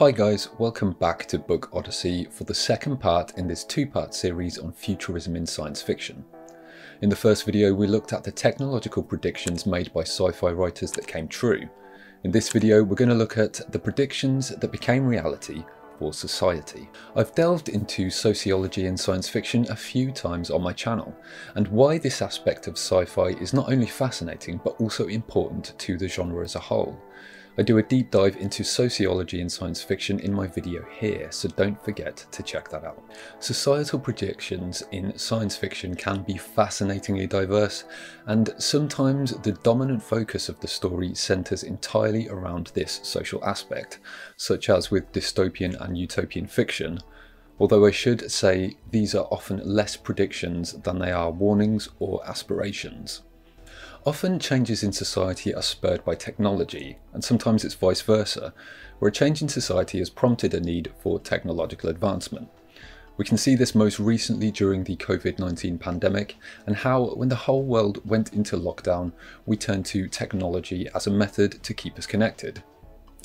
Hi guys, welcome back to Book Odyssey for the second part in this two-part series on futurism in science fiction. In the first video we looked at the technological predictions made by sci-fi writers that came true. In this video we're going to look at the predictions that became reality for society. I've delved into sociology and science fiction a few times on my channel, and why this aspect of sci-fi is not only fascinating but also important to the genre as a whole. I do a deep dive into sociology and science fiction in my video here, so don't forget to check that out. Societal projections in science fiction can be fascinatingly diverse, and sometimes the dominant focus of the story centres entirely around this social aspect, such as with dystopian and utopian fiction, although I should say these are often less predictions than they are warnings or aspirations. Often changes in society are spurred by technology, and sometimes it's vice versa, where a change in society has prompted a need for technological advancement. We can see this most recently during the COVID-19 pandemic and how when the whole world went into lockdown, we turned to technology as a method to keep us connected.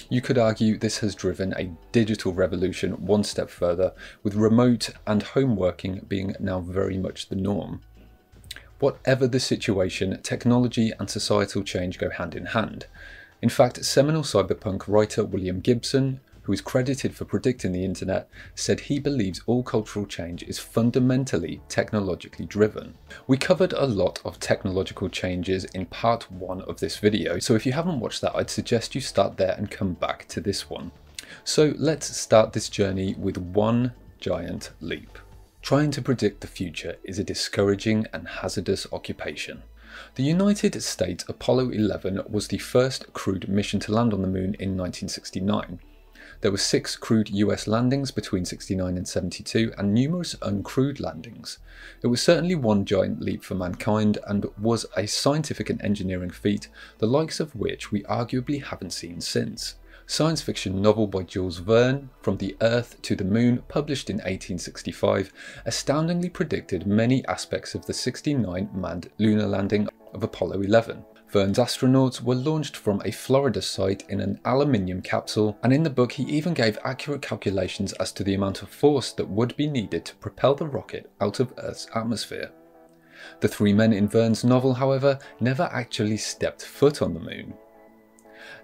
You could argue this has driven a digital revolution one step further, with remote and home working being now very much the norm. Whatever the situation, technology and societal change go hand in hand. In fact, seminal cyberpunk writer William Gibson, who is credited for predicting the internet, said he believes all cultural change is fundamentally technologically driven. We covered a lot of technological changes in part 1 of this video, so if you haven't watched that I'd suggest you start there and come back to this one. So let's start this journey with one giant leap. Trying to predict the future is a discouraging and hazardous occupation. The United States Apollo 11 was the first crewed mission to land on the moon in 1969. There were six crewed US landings between 69 and 72 and numerous uncrewed landings. It was certainly one giant leap for mankind and was a scientific and engineering feat the likes of which we arguably haven't seen since science fiction novel by Jules Verne, From the Earth to the Moon, published in 1865, astoundingly predicted many aspects of the 69 manned lunar landing of Apollo 11. Verne's astronauts were launched from a Florida site in an aluminium capsule, and in the book he even gave accurate calculations as to the amount of force that would be needed to propel the rocket out of Earth's atmosphere. The three men in Verne's novel, however, never actually stepped foot on the moon.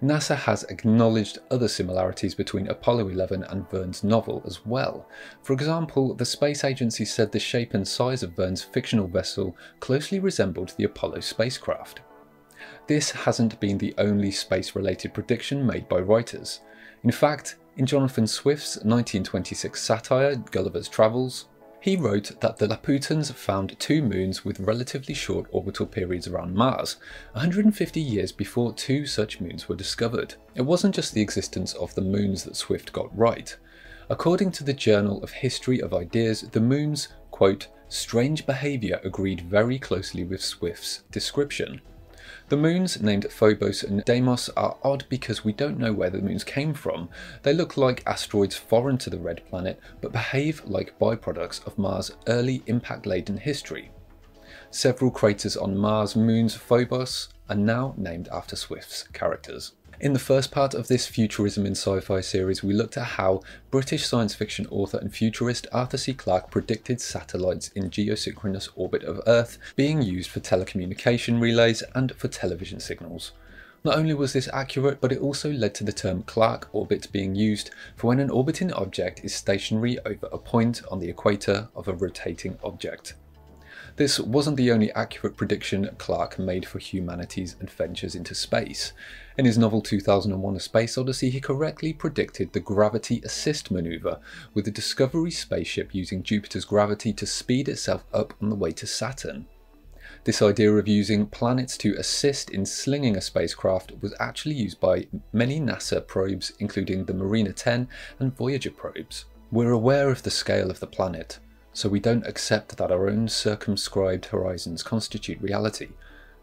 NASA has acknowledged other similarities between Apollo 11 and Verne's novel as well. For example, the space agency said the shape and size of Verne's fictional vessel closely resembled the Apollo spacecraft. This hasn't been the only space-related prediction made by writers. In fact, in Jonathan Swift's 1926 satire Gulliver's Travels, he wrote that the Laputans found two moons with relatively short orbital periods around Mars, 150 years before two such moons were discovered. It wasn't just the existence of the moons that Swift got right. According to the Journal of History of Ideas, the moon's, quote, strange behaviour agreed very closely with Swift's description. The moons named Phobos and Deimos are odd because we don't know where the moons came from. They look like asteroids foreign to the red planet, but behave like byproducts of Mars' early impact-laden history. Several craters on Mars' moons Phobos are now named after Swift's characters. In the first part of this Futurism in Sci-Fi series, we looked at how British science fiction author and futurist Arthur C. Clarke predicted satellites in geosynchronous orbit of Earth being used for telecommunication relays and for television signals. Not only was this accurate, but it also led to the term Clarke orbit being used for when an orbiting object is stationary over a point on the equator of a rotating object. This wasn't the only accurate prediction Clarke made for humanity's adventures into space. In his novel 2001 A Space Odyssey, he correctly predicted the gravity assist maneuver, with the Discovery spaceship using Jupiter's gravity to speed itself up on the way to Saturn. This idea of using planets to assist in slinging a spacecraft was actually used by many NASA probes, including the Mariner 10 and Voyager probes. We're aware of the scale of the planet, so we don't accept that our own circumscribed horizons constitute reality.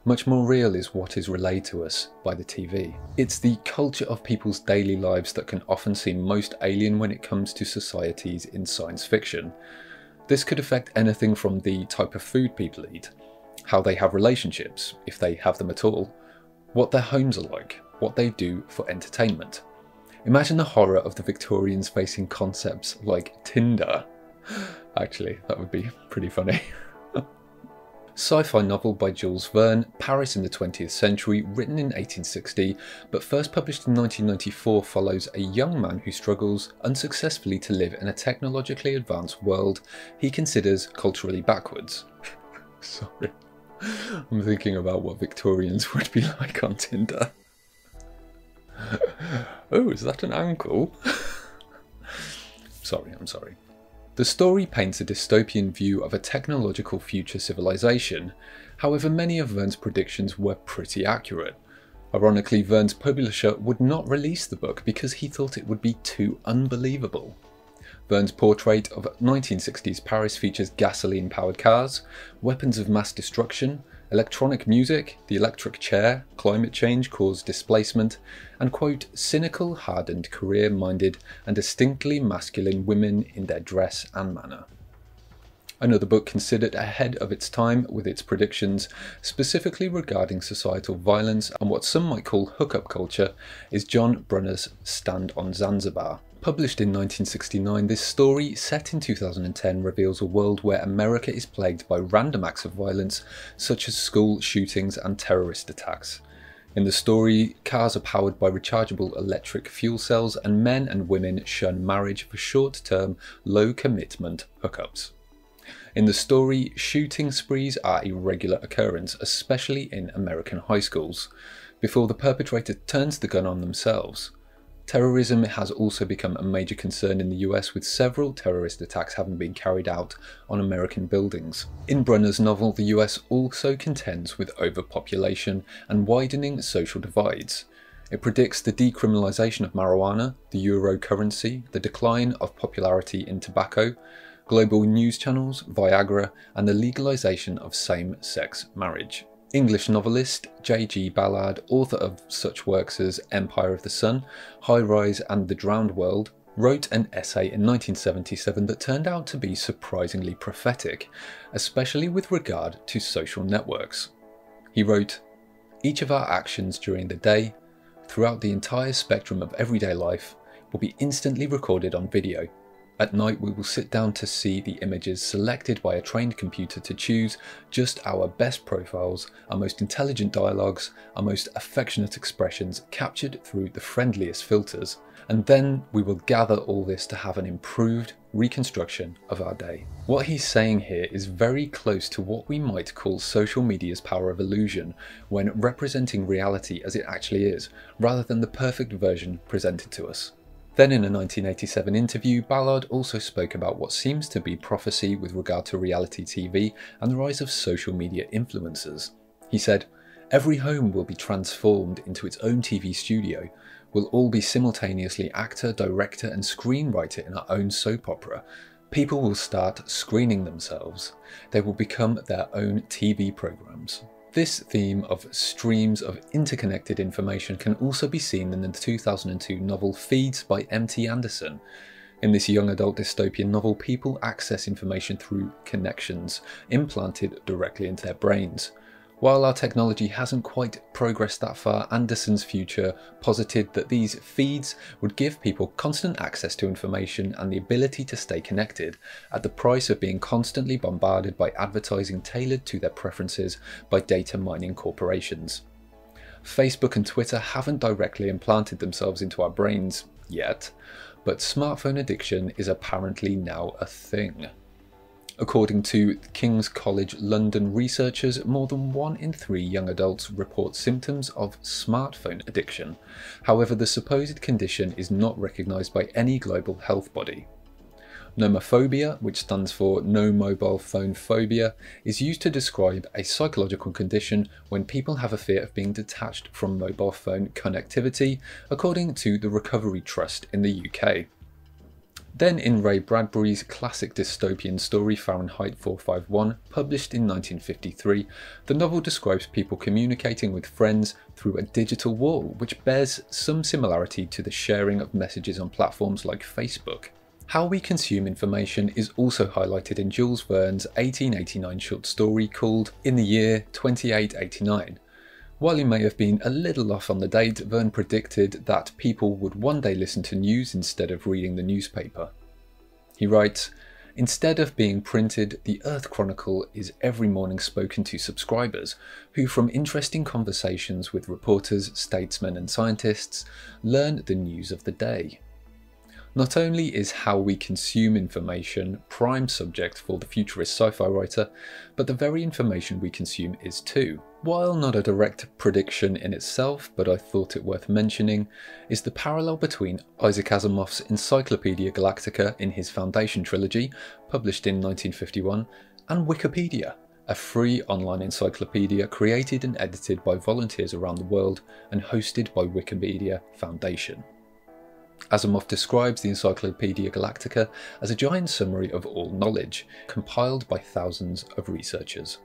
Much more real is what is relayed to us by the TV. It's the culture of people's daily lives that can often seem most alien when it comes to societies in science fiction. This could affect anything from the type of food people eat, how they have relationships, if they have them at all, what their homes are like, what they do for entertainment. Imagine the horror of the Victorians facing concepts like Tinder. Actually, that would be pretty funny. Sci-fi novel by Jules Verne, Paris in the 20th Century, written in 1860, but first published in 1994, follows a young man who struggles unsuccessfully to live in a technologically advanced world he considers culturally backwards. Sorry. I'm thinking about what Victorians would be like on Tinder. oh, is that an ankle? sorry, I'm sorry. The story paints a dystopian view of a technological future civilization, however many of Verne's predictions were pretty accurate. Ironically, Verne's publisher would not release the book because he thought it would be too unbelievable. Verne's portrait of 1960s Paris features gasoline-powered cars, weapons of mass destruction, electronic music, the electric chair, climate change caused displacement, and quote, cynical, hardened, career minded, and distinctly masculine women in their dress and manner. Another book considered ahead of its time with its predictions, specifically regarding societal violence and what some might call hookup culture, is John Brunner's Stand on Zanzibar. Published in 1969, this story, set in 2010, reveals a world where America is plagued by random acts of violence, such as school shootings and terrorist attacks. In the story, cars are powered by rechargeable electric fuel cells, and men and women shun marriage for short term, low commitment hookups. In the story, shooting sprees are a regular occurrence, especially in American high schools, before the perpetrator turns the gun on themselves. Terrorism has also become a major concern in the US, with several terrorist attacks having been carried out on American buildings. In Brunner's novel, the US also contends with overpopulation and widening social divides. It predicts the decriminalisation of marijuana, the euro currency, the decline of popularity in tobacco, global news channels, Viagra, and the legalisation of same sex marriage. English novelist J.G. Ballard, author of such works as Empire of the Sun, High Rise, and The Drowned World, wrote an essay in 1977 that turned out to be surprisingly prophetic, especially with regard to social networks. He wrote, Each of our actions during the day, throughout the entire spectrum of everyday life, will be instantly recorded on video at night, we will sit down to see the images selected by a trained computer to choose just our best profiles, our most intelligent dialogues, our most affectionate expressions captured through the friendliest filters. And then we will gather all this to have an improved reconstruction of our day. What he's saying here is very close to what we might call social media's power of illusion when representing reality as it actually is, rather than the perfect version presented to us. Then in a 1987 interview, Ballard also spoke about what seems to be prophecy with regard to reality TV and the rise of social media influencers. He said, Every home will be transformed into its own TV studio. We'll all be simultaneously actor, director, and screenwriter in our own soap opera. People will start screening themselves. They will become their own TV programs. This theme of streams of interconnected information can also be seen in the 2002 novel Feeds by M.T. Anderson. In this young adult dystopian novel, people access information through connections implanted directly into their brains. While our technology hasn't quite progressed that far, Anderson's future posited that these feeds would give people constant access to information and the ability to stay connected, at the price of being constantly bombarded by advertising tailored to their preferences by data mining corporations. Facebook and Twitter haven't directly implanted themselves into our brains yet, but smartphone addiction is apparently now a thing. According to King's College London researchers, more than one in three young adults report symptoms of smartphone addiction. However, the supposed condition is not recognised by any global health body. Nomophobia, which stands for no mobile phone phobia, is used to describe a psychological condition when people have a fear of being detached from mobile phone connectivity, according to the Recovery Trust in the UK. Then in Ray Bradbury's classic dystopian story Fahrenheit 451, published in 1953, the novel describes people communicating with friends through a digital wall, which bears some similarity to the sharing of messages on platforms like Facebook. How we consume information is also highlighted in Jules Verne's 1889 short story called In the Year 2889, While he may have been a little off on the date, Verne predicted that people would one day listen to news instead of reading the newspaper. He writes, Instead of being printed, the Earth Chronicle is every morning spoken to subscribers, who from interesting conversations with reporters, statesmen and scientists, learn the news of the day. Not only is how we consume information prime subject for the futurist sci-fi writer, but the very information we consume is too. While not a direct prediction in itself, but I thought it worth mentioning, is the parallel between Isaac Asimov's Encyclopaedia Galactica in his Foundation trilogy, published in 1951, and Wikipedia, a free online encyclopedia created and edited by volunteers around the world and hosted by Wikimedia Foundation. Asimov describes the Encyclopaedia Galactica as a giant summary of all knowledge, compiled by thousands of researchers.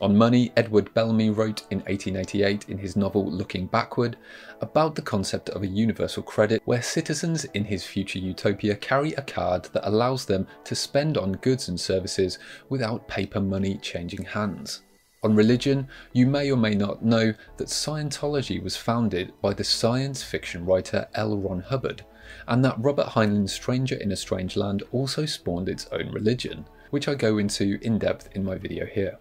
On money, Edward Bellamy wrote in 1888 in his novel Looking Backward about the concept of a universal credit where citizens in his future utopia carry a card that allows them to spend on goods and services without paper money changing hands. On religion, you may or may not know that Scientology was founded by the science fiction writer L. Ron Hubbard, and that Robert Heinlein's Stranger in a Strange Land also spawned its own religion, which I go into in depth in my video here.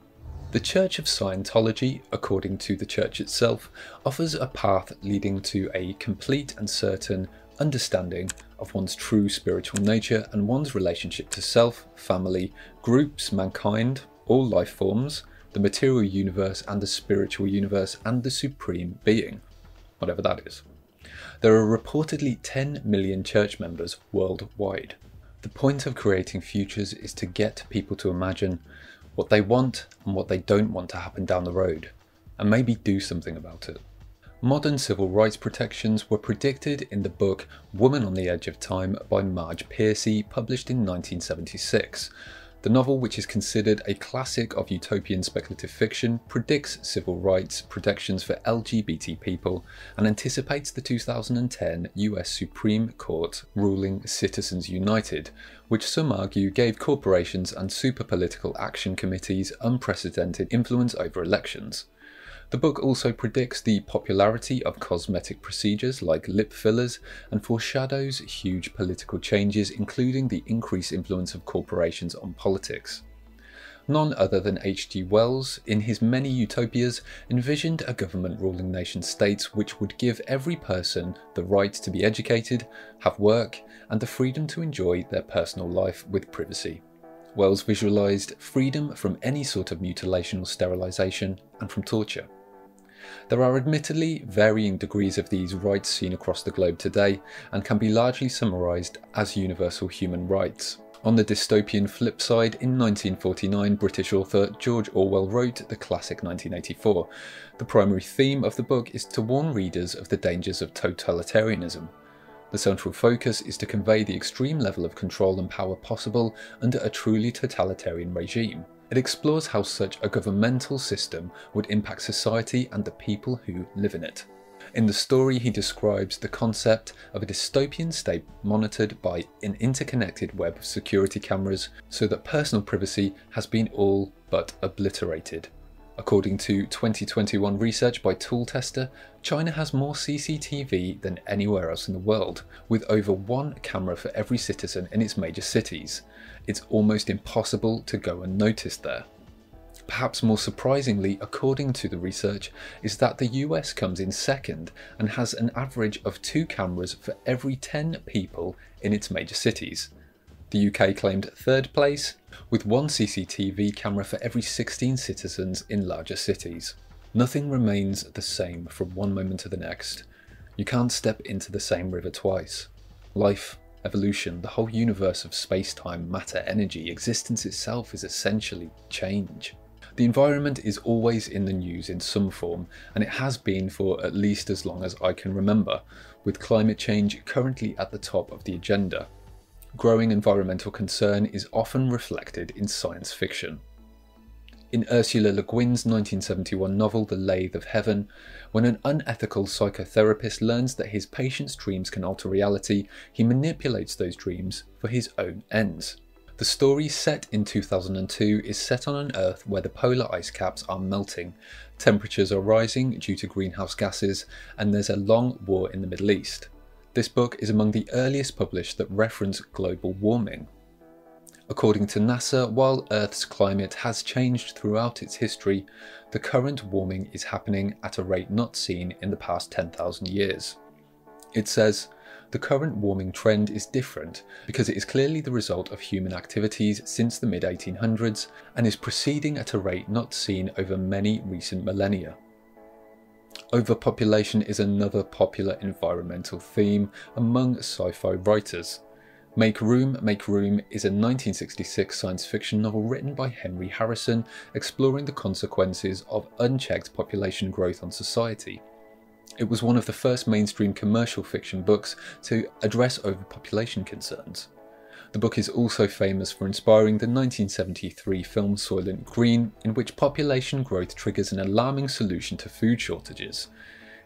The Church of Scientology, according to the church itself, offers a path leading to a complete and certain understanding of one's true spiritual nature and one's relationship to self, family, groups, mankind, all life forms, the material universe and the spiritual universe and the supreme being, whatever that is. There are reportedly 10 million church members worldwide. The point of creating futures is to get people to imagine what they want and what they don't want to happen down the road, and maybe do something about it. Modern civil rights protections were predicted in the book Woman on the Edge of Time by Marge Piercy, published in 1976, the novel, which is considered a classic of utopian speculative fiction, predicts civil rights protections for LGBT people and anticipates the 2010 US Supreme Court ruling Citizens United, which some argue gave corporations and super political action committees unprecedented influence over elections. The book also predicts the popularity of cosmetic procedures like lip fillers and foreshadows huge political changes, including the increased influence of corporations on politics. None other than H.G. Wells, in his many utopias, envisioned a government ruling nation states which would give every person the right to be educated, have work, and the freedom to enjoy their personal life with privacy. Wells visualised freedom from any sort of mutilation or sterilisation and from torture. There are admittedly varying degrees of these rights seen across the globe today and can be largely summarised as universal human rights. On the dystopian flip side, in 1949 British author George Orwell wrote the classic 1984. The primary theme of the book is to warn readers of the dangers of totalitarianism. The central focus is to convey the extreme level of control and power possible under a truly totalitarian regime. It explores how such a governmental system would impact society and the people who live in it. In the story, he describes the concept of a dystopian state monitored by an interconnected web of security cameras so that personal privacy has been all but obliterated. According to 2021 research by Tooltester, China has more CCTV than anywhere else in the world, with over one camera for every citizen in its major cities. It's almost impossible to go unnoticed there. Perhaps more surprisingly, according to the research, is that the US comes in second and has an average of two cameras for every 10 people in its major cities. The UK claimed third place, with one CCTV camera for every 16 citizens in larger cities. Nothing remains the same from one moment to the next. You can't step into the same river twice. Life, evolution, the whole universe of space-time, matter, energy, existence itself is essentially change. The environment is always in the news in some form, and it has been for at least as long as I can remember, with climate change currently at the top of the agenda growing environmental concern is often reflected in science fiction. In Ursula Le Guin's 1971 novel The Lathe of Heaven, when an unethical psychotherapist learns that his patient's dreams can alter reality, he manipulates those dreams for his own ends. The story set in 2002 is set on an Earth where the polar ice caps are melting, temperatures are rising due to greenhouse gases, and there's a long war in the Middle East. This book is among the earliest published that reference global warming. According to NASA, while Earth's climate has changed throughout its history, the current warming is happening at a rate not seen in the past 10,000 years. It says, the current warming trend is different because it is clearly the result of human activities since the mid 1800s and is proceeding at a rate not seen over many recent millennia. Overpopulation is another popular environmental theme among sci fi writers. Make Room, Make Room is a 1966 science fiction novel written by Henry Harrison exploring the consequences of unchecked population growth on society. It was one of the first mainstream commercial fiction books to address overpopulation concerns. The book is also famous for inspiring the 1973 film Soylent Green, in which population growth triggers an alarming solution to food shortages.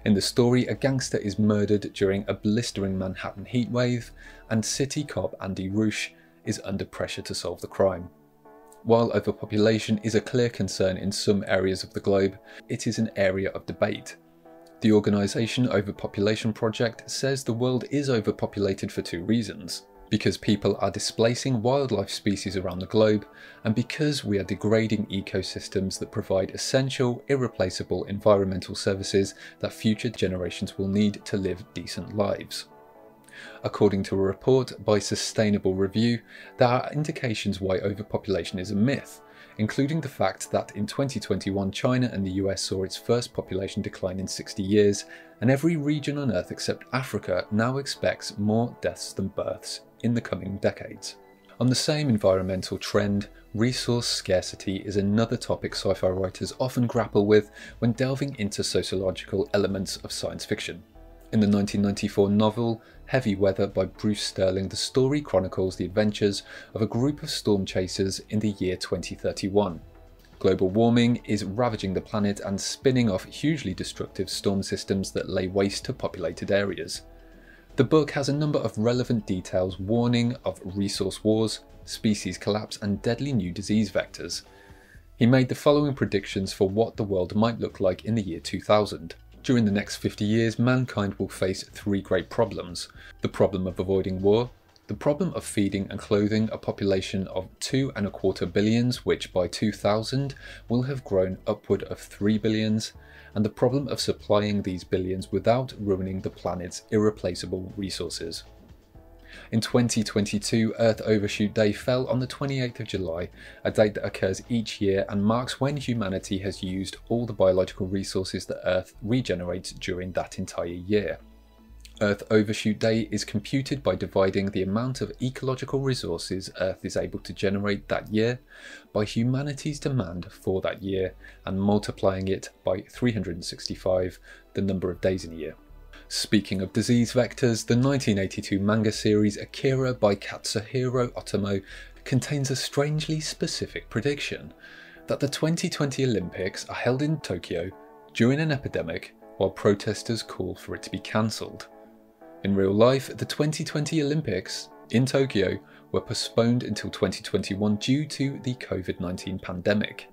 In the story, a gangster is murdered during a blistering Manhattan heatwave, and city cop Andy Rusch is under pressure to solve the crime. While overpopulation is a clear concern in some areas of the globe, it is an area of debate. The organisation Overpopulation Project says the world is overpopulated for two reasons. Because people are displacing wildlife species around the globe, and because we are degrading ecosystems that provide essential, irreplaceable environmental services that future generations will need to live decent lives. According to a report by Sustainable Review, there are indications why overpopulation is a myth, including the fact that in 2021 China and the US saw its first population decline in 60 years, and every region on Earth except Africa now expects more deaths than births in the coming decades. On the same environmental trend, resource scarcity is another topic sci fi writers often grapple with when delving into sociological elements of science fiction. In the 1994 novel Heavy Weather by Bruce Sterling, the story chronicles the adventures of a group of storm chasers in the year 2031. Global warming is ravaging the planet and spinning off hugely destructive storm systems that lay waste to populated areas. The book has a number of relevant details warning of resource wars, species collapse, and deadly new disease vectors. He made the following predictions for what the world might look like in the year 2000. During the next 50 years, mankind will face three great problems the problem of avoiding war, the problem of feeding and clothing a population of two and a quarter billions, which by 2000 will have grown upward of three billions, and the problem of supplying these billions without ruining the planet's irreplaceable resources. In 2022, Earth Overshoot Day fell on the 28th of July, a date that occurs each year and marks when humanity has used all the biological resources that Earth regenerates during that entire year. Earth Overshoot Day is computed by dividing the amount of ecological resources Earth is able to generate that year by humanity's demand for that year and multiplying it by 365, the number of days in a year. Speaking of disease vectors, the 1982 manga series Akira by Katsuhiro Otomo contains a strangely specific prediction that the 2020 Olympics are held in Tokyo during an epidemic while protesters call for it to be cancelled. In real life, the 2020 Olympics in Tokyo were postponed until 2021 due to the COVID 19 pandemic.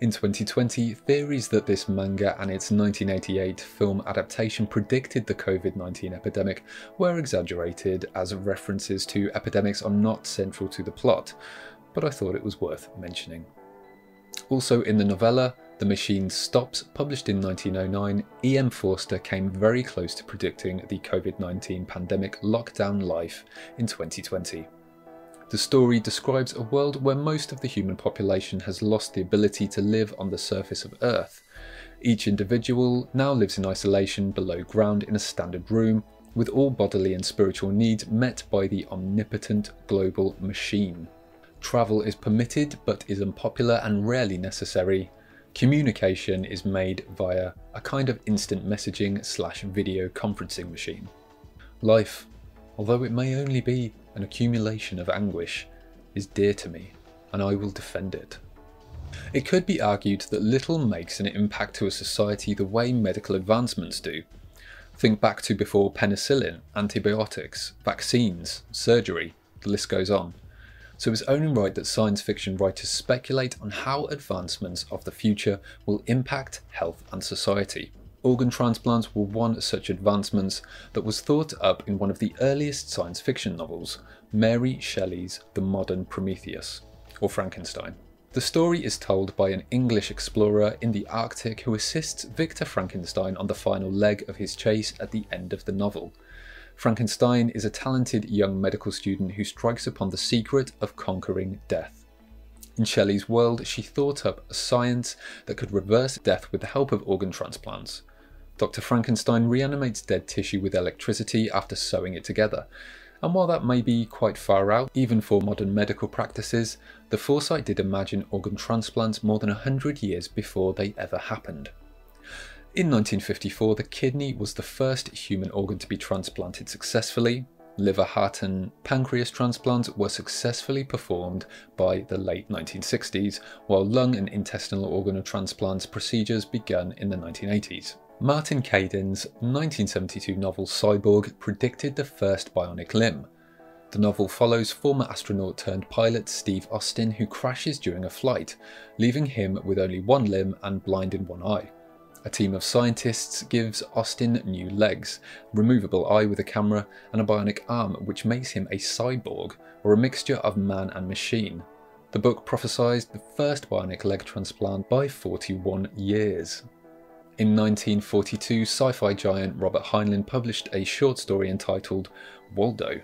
In 2020, theories that this manga and its 1988 film adaptation predicted the COVID 19 epidemic were exaggerated, as references to epidemics are not central to the plot, but I thought it was worth mentioning. Also, in the novella, The Machine Stops, published in 1909, E.M. Forster came very close to predicting the COVID 19 pandemic lockdown life in 2020. The story describes a world where most of the human population has lost the ability to live on the surface of Earth. Each individual now lives in isolation below ground in a standard room, with all bodily and spiritual needs met by the omnipotent global machine. Travel is permitted but is unpopular and rarely necessary. Communication is made via a kind of instant messaging slash video conferencing machine. Life, although it may only be an accumulation of anguish, is dear to me, and I will defend it. It could be argued that little makes an impact to a society the way medical advancements do. Think back to before penicillin, antibiotics, vaccines, surgery, the list goes on. So it's only right that science fiction writers speculate on how advancements of the future will impact health and society. Organ transplants were one such advancements that was thought up in one of the earliest science fiction novels, Mary Shelley's The Modern Prometheus, or Frankenstein. The story is told by an English explorer in the Arctic who assists Victor Frankenstein on the final leg of his chase at the end of the novel. Frankenstein is a talented young medical student who strikes upon the secret of conquering death. In Shelley's world, she thought up a science that could reverse death with the help of organ transplants. Dr. Frankenstein reanimates dead tissue with electricity after sewing it together, and while that may be quite far out, even for modern medical practices, the foresight did imagine organ transplants more than 100 years before they ever happened. In 1954, the kidney was the first human organ to be transplanted successfully. Liver, heart, and pancreas transplants were successfully performed by the late 1960s, while lung and intestinal organ transplants procedures began in the 1980s. Martin Caidin's 1972 novel Cyborg predicted the first bionic limb. The novel follows former astronaut turned pilot Steve Austin who crashes during a flight, leaving him with only one limb and blind in one eye. A team of scientists gives Austin new legs, removable eye with a camera, and a bionic arm which makes him a cyborg, or a mixture of man and machine. The book prophesied the first bionic leg transplant by 41 years. In 1942, sci-fi giant Robert Heinlein published a short story entitled Waldo.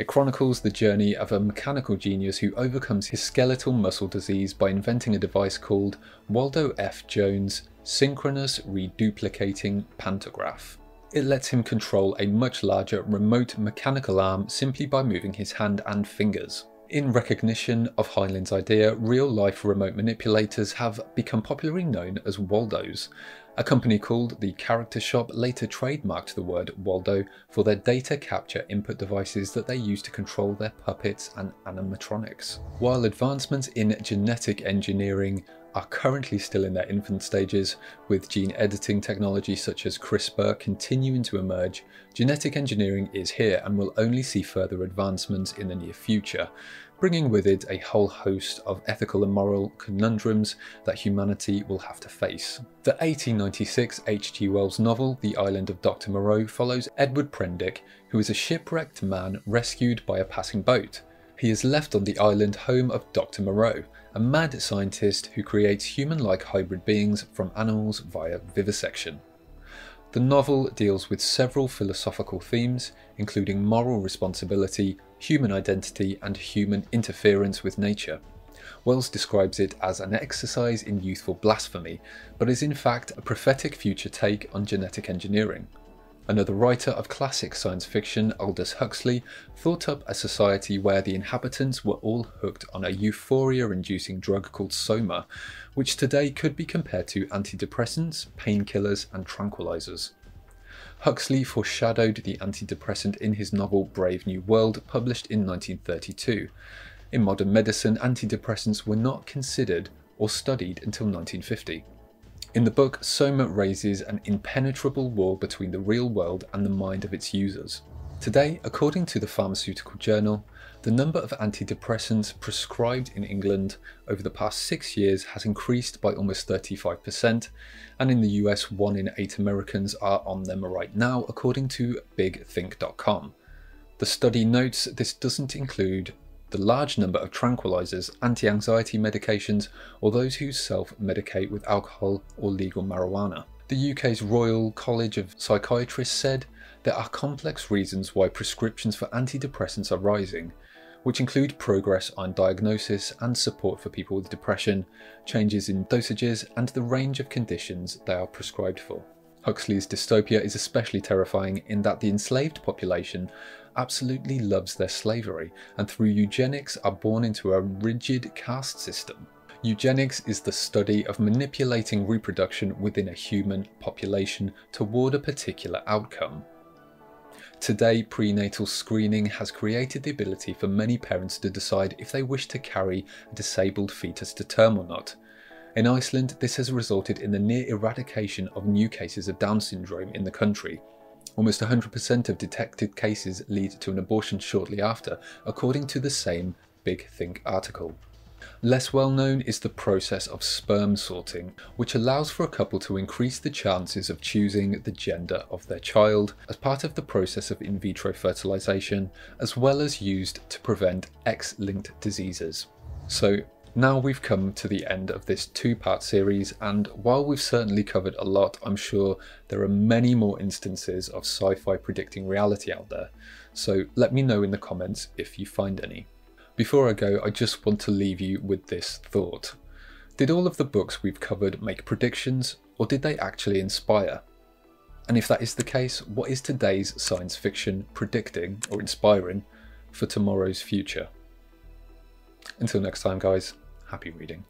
It chronicles the journey of a mechanical genius who overcomes his skeletal muscle disease by inventing a device called Waldo F. Jones Synchronous Reduplicating Pantograph. It lets him control a much larger remote mechanical arm simply by moving his hand and fingers. In recognition of Heinlein's idea, real-life remote manipulators have become popularly known as Waldos, a company called the Character Shop later trademarked the word Waldo for their data capture input devices that they use to control their puppets and animatronics. While advancements in genetic engineering are currently still in their infant stages, with gene editing technology such as CRISPR continuing to emerge, genetic engineering is here and will only see further advancements in the near future, bringing with it a whole host of ethical and moral conundrums that humanity will have to face. The 1896 H.G. Wells novel The Island of Dr. Moreau follows Edward Prendick, who is a shipwrecked man rescued by a passing boat. He is left on the island home of Dr. Moreau, a mad scientist who creates human-like hybrid beings from animals via vivisection. The novel deals with several philosophical themes, including moral responsibility, human identity, and human interference with nature. Wells describes it as an exercise in youthful blasphemy, but is in fact a prophetic future take on genetic engineering. Another writer of classic science fiction, Aldous Huxley, thought up a society where the inhabitants were all hooked on a euphoria-inducing drug called soma, which today could be compared to antidepressants, painkillers and tranquilizers. Huxley foreshadowed the antidepressant in his novel Brave New World, published in 1932. In modern medicine, antidepressants were not considered or studied until 1950. In the book, Soma raises an impenetrable wall between the real world and the mind of its users. Today, according to the Pharmaceutical Journal, the number of antidepressants prescribed in England over the past six years has increased by almost 35%, and in the US, one in eight Americans are on them right now, according to BigThink.com. The study notes this doesn't include the large number of tranquilizers, anti-anxiety medications, or those who self-medicate with alcohol or legal marijuana. The UK's Royal College of Psychiatrists said there are complex reasons why prescriptions for antidepressants are rising, which include progress on diagnosis and support for people with depression, changes in dosages, and the range of conditions they are prescribed for. Huxley's dystopia is especially terrifying in that the enslaved population absolutely loves their slavery and through eugenics are born into a rigid caste system. Eugenics is the study of manipulating reproduction within a human population toward a particular outcome. Today, prenatal screening has created the ability for many parents to decide if they wish to carry a disabled fetus to term or not. In Iceland, this has resulted in the near eradication of new cases of Down syndrome in the country, Almost 100% of detected cases lead to an abortion shortly after, according to the same Big Think article. Less well known is the process of sperm sorting, which allows for a couple to increase the chances of choosing the gender of their child as part of the process of in vitro fertilization, as well as used to prevent X-linked diseases. So now we've come to the end of this two-part series and while we've certainly covered a lot, I'm sure there are many more instances of sci-fi predicting reality out there. So let me know in the comments if you find any. Before I go, I just want to leave you with this thought. Did all of the books we've covered make predictions or did they actually inspire? And if that is the case, what is today's science fiction predicting or inspiring for tomorrow's future? Until next time guys, happy reading.